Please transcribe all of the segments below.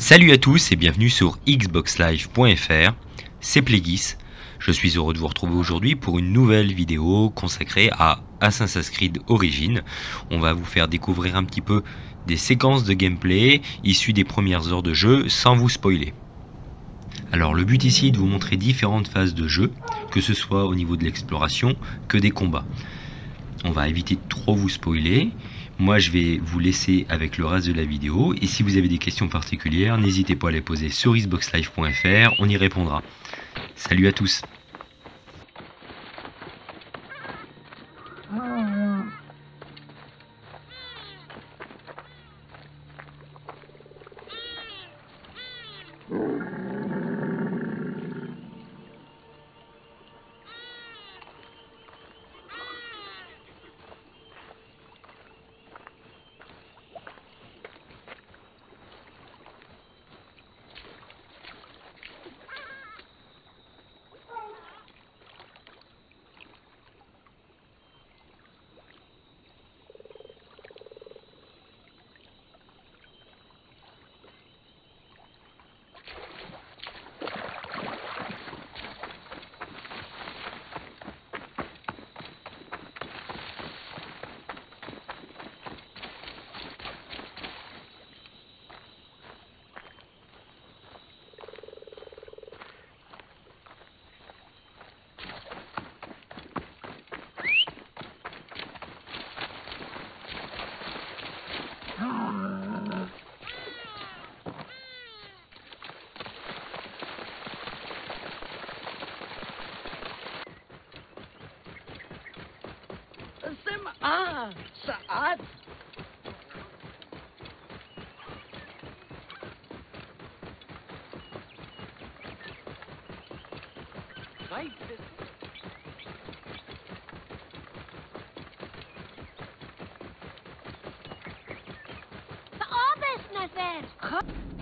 Salut à tous et bienvenue sur xboxlive.fr, c'est Plegis. Je suis heureux de vous retrouver aujourd'hui pour une nouvelle vidéo consacrée à Assassin's Creed Origins. On va vous faire découvrir un petit peu des séquences de gameplay issues des premières heures de jeu sans vous spoiler. Alors le but ici est de vous montrer différentes phases de jeu, que ce soit au niveau de l'exploration que des combats. On va éviter de trop vous spoiler. Moi je vais vous laisser avec le reste de la vidéo. Et si vous avez des questions particulières, n'hésitez pas à les poser sur xboxlive.fr, on y répondra. Salut à tous Ah, Saad. My business. Sa obyś!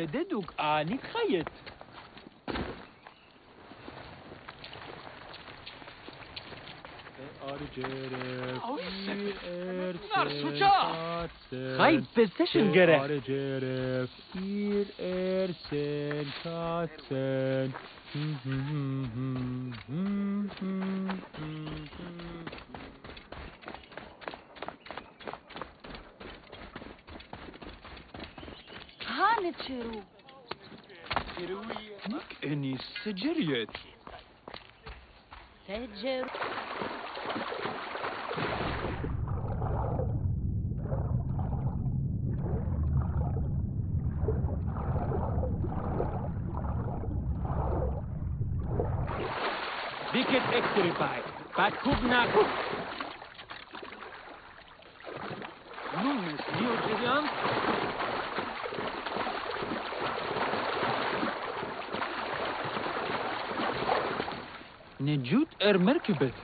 bededuk ani kayıt. Bunlar suça. Hayır, PlayStation göre. Ceres, ir ersen, kasen. Ceru. Nik eni seceriyet. Seceru. Dikit ekstrify. Bakubna kuk. نجود ار مركبت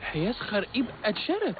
حياس خر إب أتشرت.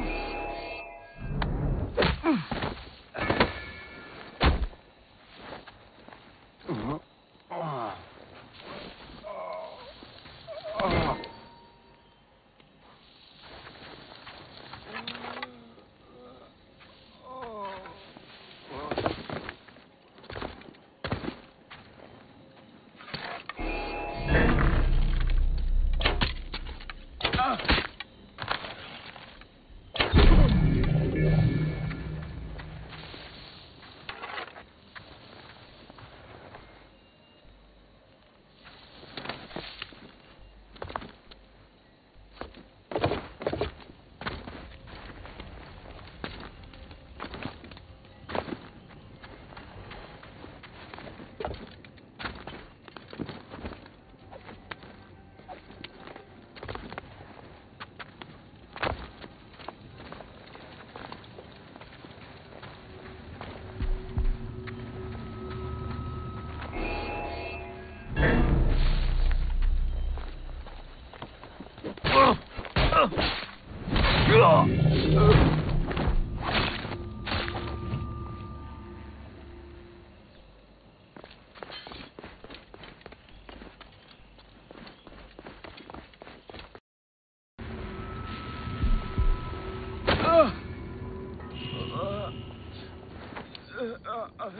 Oh. 哥哥呃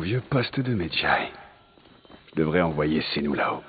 Vieux poste de Medjay. Je devrais envoyer Senou là-haut.